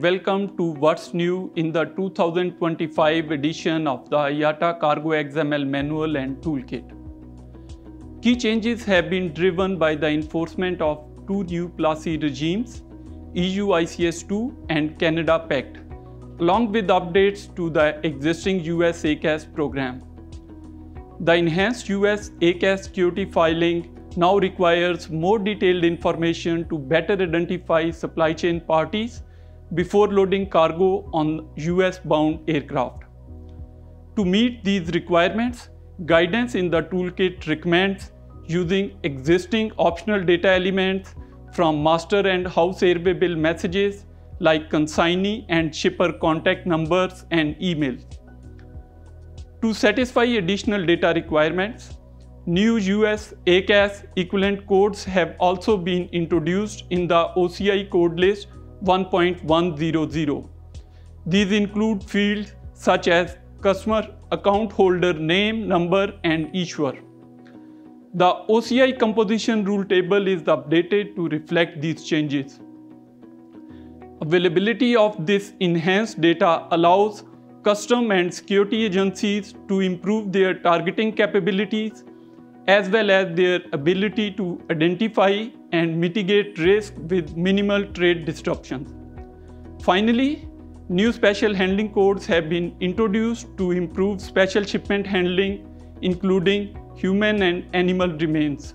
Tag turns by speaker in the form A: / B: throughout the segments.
A: welcome to What's New in the 2025 edition of the IATA Cargo XML Manual and Toolkit. Key changes have been driven by the enforcement of two new PLACI regimes, EU ICS 2 and Canada Pact, along with updates to the existing US ACAS program. The enhanced US ACAS security filing now requires more detailed information to better identify supply chain parties before loading cargo on US bound aircraft. To meet these requirements, guidance in the toolkit recommends using existing optional data elements from master and house airway bill messages like consignee and shipper contact numbers and emails. To satisfy additional data requirements, new US ACAS equivalent codes have also been introduced in the OCI code list 1.100. These include fields such as customer account holder name, number, and issuer. The OCI composition rule table is updated to reflect these changes. Availability of this enhanced data allows custom and security agencies to improve their targeting capabilities as well as their ability to identify and mitigate risk with minimal trade disruptions. Finally, new special handling codes have been introduced to improve special shipment handling, including human and animal remains.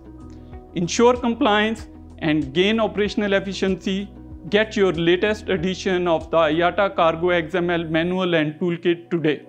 A: Ensure compliance and gain operational efficiency Get your latest edition of the IATA Cargo XML manual and toolkit today.